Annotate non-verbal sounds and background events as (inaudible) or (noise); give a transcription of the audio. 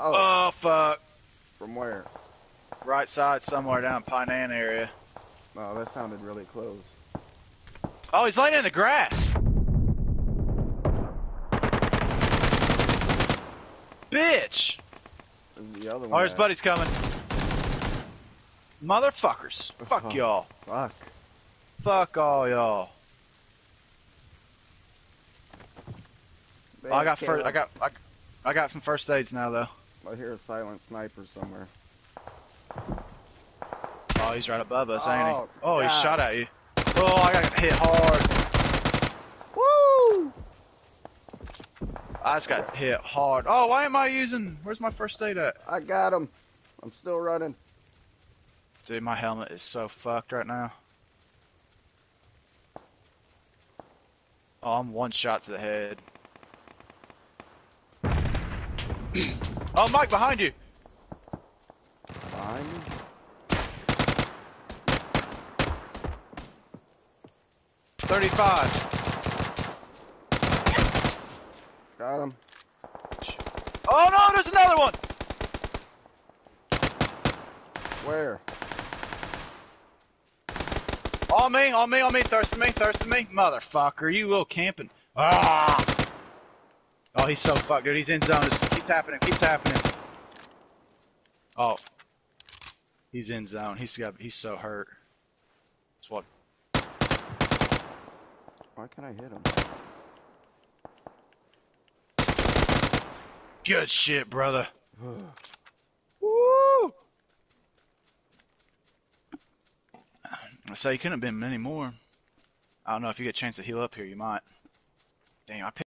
Oh, Oh, fuck. from where? Right side somewhere down Pine Ann area. Oh, that sounded really close. Oh, he's laying in the grass. Bitch. The other Oh, his buddy's coming. Motherfuckers. (laughs) Fuck Oh. y'all. Fuck. Fuck all y'all. Oh, I got first. I got. I, I got some first aids now though. I hear a silent sniper somewhere. Oh, he's right above us, ain't he? Oh, Oh, he shot at you. Oh, I got hit hard. Woo! I just got hit hard. Oh, why am I using? Where's my first aid at? I got him. I'm still running. Dude, my helmet is so fucked right now. Oh, I'm one shot to the head. (clears throat) oh, Mike, behind you. Behind me. Thirty-five. Got him. Oh no, there's another one. Where? On me, on me, on me, thirsting me, thirsting me. Motherfucker, you little camping. Ah! Oh, he's so fucked, dude. He's in zone. Just keep tapping him, keep tapping him. Oh. He's in zone. He's got he's so hurt. That's what Why can't I hit him? good shit, brother. (sighs) Woo! I say you couldn't have been many more. I don't know if you get a chance to heal up here, you might. Damn, I picked